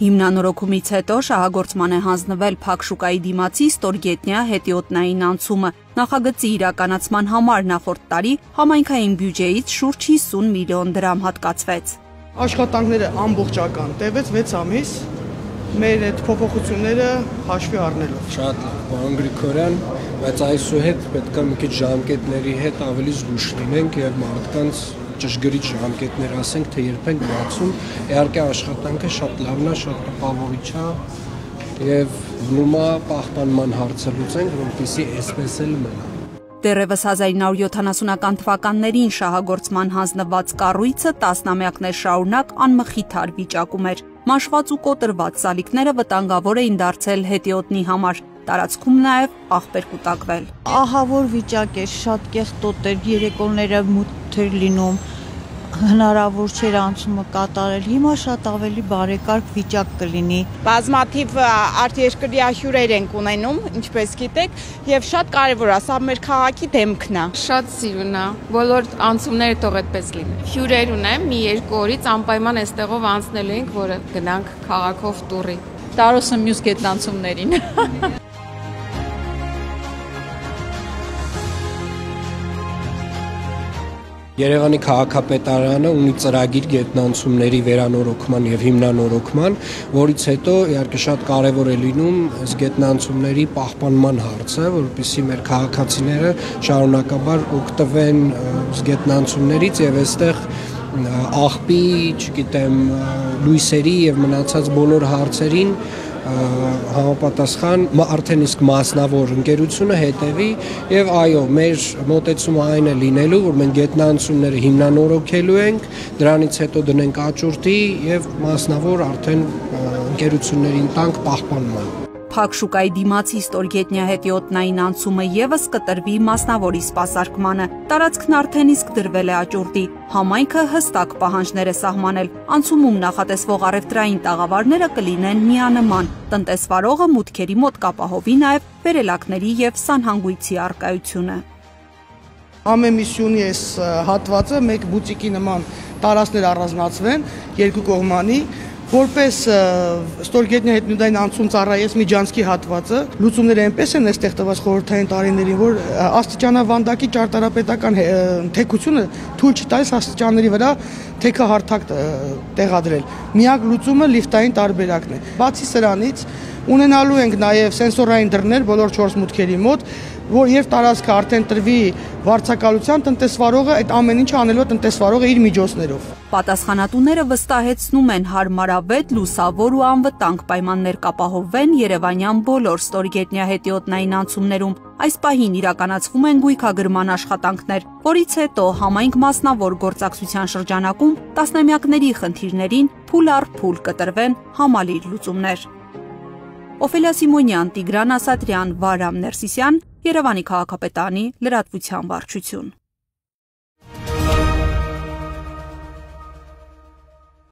Հիմնանորոգումից հետո շահագործման է հանձնվել Փակ շուկայի դիմացի ստորգետնյա հետիոտնային անցումը։ Նախագծի իրականացման համար նախորդ տարի համայնքային բյուջեից շուրջ 50 միլիոն դրամ հատկացվեց։ Աշխատանքները ամբողջական տևեց 6 ամիս մեր այդ փոփոխությունները հաշվի առնելով։ Շատ լավ, պարոն Գրիգորյան, բայց այսուհետ պետք է մի քիչ ժամկետների հետ ավելի զգուշ լինենք եւ մարդկանց ճշգրիտ ժամկետներ ասենք, թե երբ են բացում։ Իհարկե աշխատանքը շատ լավն է, շատ տպավորիչ է եւ նույնա պահպանման հարցը լուծենք, որպեսզի այսպես էլ մնա։ Դեռևս 1970-ական թվականներին շահագործման հանձնված կառույցը տասնամյակներ շարունակ անմխիթար վիճակում էր։ Մաշված ու կոտրված սալիկները վտանգավոր էին դարձել հետիոտնի համար, տարածքում նաև աղբեր կուտակվել։ Ահավոր վիճակ էր, շատ կեղտոտ էր, երեկոները մութ էր լինում, հնարավոր չէր անցումը կատարել։ Հիմա շատ ավելի բարեկարգ վիճակ կլինի։ Բազմաթիվ արտերկրյա հյուրեր ենք ունենում, ինչպես գիտեք, եւ շատ կարեւոր է, սա մեր քաղաքի դեմքն է։ Շատ սիրուն է։ Բոլոր անցումները թող այդպես լինեն։ Հյուրեր ունեմ, մի երկու օրից անպայման այստեղով անցնելու ենք, որը գնանք քաղաքով տուրի։ Տարոսը մյուս գետնանցումներին։ Երևանի քաղաքապետարանը ունի ծրագիր գետնանցումների վերանորոգման եւ հիմնանորոգման, որից հետո իհարկե շատ կարեւոր է լինում այս գետնանցումների պահպանման հարցը, որովհետեւ մեր քաղաքացիները շարունակաբար օգտվեն գետնանցումներից եւ այստեղ աղբի, չգիտեմ, լույսերի եւ մնացած բոլոր հարցերին համապատասխան արդեն իսկ մասնավոր ընկերությունը հետևի եւ այո մեր մոտեցումը այն է լինելու որ մենք գետնանցումները հիմնանորոգելու ենք դրանից հետո դնենք աճուրդի եւ մասնավոր արդեն ընկերություններին տանք պահպանման Փակ շուկայի դիմացի ստորգետնյա հետիոտնային անցումը եւս կտրվի մասնավորի սպասարկմանը։ Տարածքն արդեն իսկ դրվել է աճուրդի։ Համայնքը հստակ պահանջներ է սահմանել։ Անցումում նախատեսվող առևտրային տաղավարները կլինեն միանման։ Տնտեսվարողը մուտքերի մոտ կապահովի նաեւ վերելակների եւ սանհանգույցի արկայությունը։ Ամեմիսյունի այս հատվածը մեկ բուտիկի նման տարածքներ առանձնացվեն երկու կողմանի Որպես ստորգետնյա հետնուդային անցում ծառայեց Միջանցքի հատվածը, լուծումները այնպես են այստեղ տված խորհրդային տարիներին, որ աստիճանավանդակի ճարտարապետական թեկությունը թույլ չտալիս աստիճանների վրա թեքը հարթակ տեղադրել։ Միակ լուծումը լիֆտային տարբերակն է։ Բացի սրանից ունենալու ենք նաև սենսորային դռներ բոլոր 4 մուտքերի մոտ, որ եւ տարածքը արդեն տրվի վարձակալության տնտեսվարողը այդ ամեն ինչը անելու տնտեսվարողը իր միջոցներով։ Պատասխանատուները վստահեցնում են հարմարավետ, լուսավոր ու անվտանգ պայմաններ կապահովվեն Երևանյան բոլոր ստորգետնյա հետիոտնային անցումներում։ Այս պահին իրականացվում են գույքագրման աշխատանքներ, որից հետո համայնք մասնավոր գործակցության շրջանակում տասնամյակների խնդիրներին փուլ առ փուլ կտրվեն համալիր լուծումներ։ Օֆելիա Սիմոնյան, Տիգրան Ասատրյան, Վարամ Ներսիսյան, Երևանի քաղաքապետանի լրատվության վարչություն։